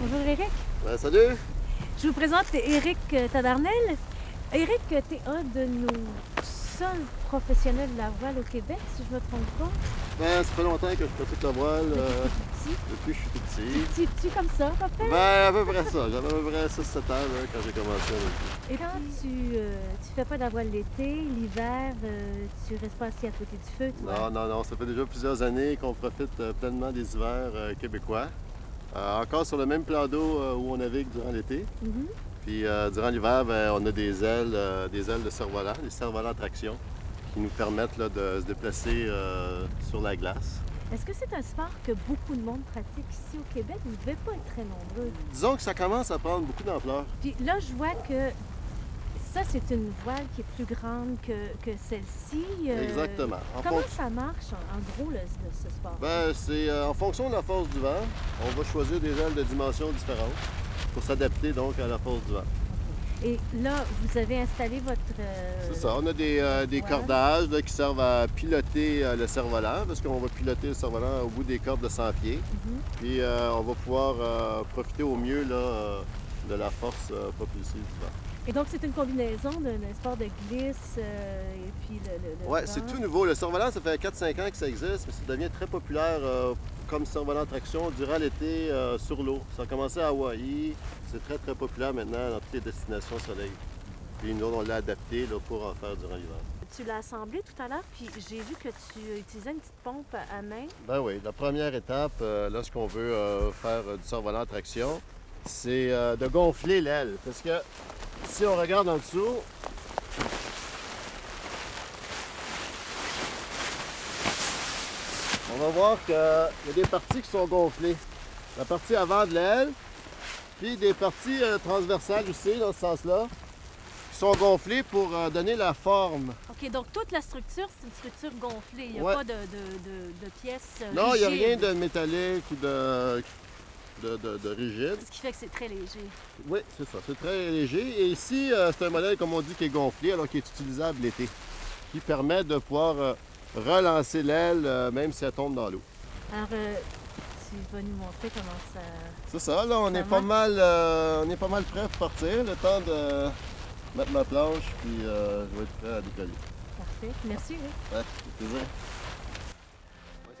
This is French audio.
Bonjour Eric. Ben, salut! Je vous présente Eric Tadarnel. Eric, tu es un de nos seuls professionnels de la voile au Québec, si je me trompe pas. Ben, ça fait longtemps que je pratique la voile, Depuis euh, petit. depuis que je suis tout petit. Tu, tu comme ça, à peu près? Ben, à peu près ça. J'avais à peu près 6-7 ans là, quand j'ai commencé avec. Et quand tu, euh, tu fais pas de la voile l'été, l'hiver, euh, tu restes pas assis à côté du feu, toi? Non, non, non. Ça fait déjà plusieurs années qu'on profite euh, pleinement des hivers euh, québécois. Euh, encore sur le même plan d'eau euh, où on navigue durant l'été. Mhm. Puis euh, durant l'hiver, ben, on a des ailes, des ailes de cerf-volant, des cerfs-volants à traction, qui nous permettent là, de se déplacer sur la glace. Est-ce que c'est un sport que beaucoup de monde pratique ici au Québec? Vous ne devez pas être très nombreux? Disons que ça commence à prendre beaucoup d'ampleur. Puis là, je vois que ça, c'est une voile qui est plus grande que, que celle-ci. Euh, Exactement. En Comment fonction- ça marche, en, en gros, le- le- ce sport? Ben, c'est euh, en fonction de la force du vent, on va choisir des ailes de dimensions différentes pour s'adapter donc à la force du vent. Et là, vous avez installé votre... euh, C'est ça, on a des, des ouais. cordages là, qui servent à piloter le cerf-volant parce qu'on va piloter le cerf-volant au bout des cordes de 100 pieds. Mhm. Puis on va pouvoir profiter au mieux là, de la force propulsive du vent. Et donc, c'est une combinaison d'un sport de glisse euh, et puis le... le- le Ouais, c'est tout nouveau. Le cerf-volant, ça fait 4-5 ans que ça existe, mais ça devient très populaire euh, comme cerf-volant traction durant l'été euh, sur l'eau. Ça a commencé à Hawaï, c'est très très populaire maintenant dans toutes les destinations soleil. Puis nous, on l'a adapté là, pour en faire durant l'hiver. Tu l'as assemblé tout à l'heure, puis j'ai vu que tu utilisais une petite pompe à main. Ben oui, la première étape, euh, lorsqu'on veut euh, faire du cerf-volant traction, c'est euh, de gonfler l'aile. Parce que si on regarde en dessous, on va voir qu'il y a des parties qui sont gonflées. La partie avant de l'aile, puis des parties euh, transversales aussi, dans ce sens-là, qui sont gonflées pour euh, donner la forme. OK, donc toute la structure, c'est une structure gonflée. Il n'y a Ouais. pas de, de- de- de pièces euh, Non, il n'y a rien de métallique ou de, de, de- de rigide. Ce qui fait que c'est très léger. Oui, c'est ça. C'est très léger. Et ici, euh, c'est un modèle, comme on dit, qui est gonflé, alors qui est utilisable l'été, qui permet de pouvoir euh, relancer l'aile, euh, même si elle tombe dans l'eau. Alors, euh, tu vas nous montrer comment ça... C'est ça, là, on est, pas mal, euh, on est pas mal prêt pour partir. Le temps de mettre ma planche, puis euh, je vais être prêt à décoller. Parfait. Merci. oui. Ouais, plaisir. Ouais,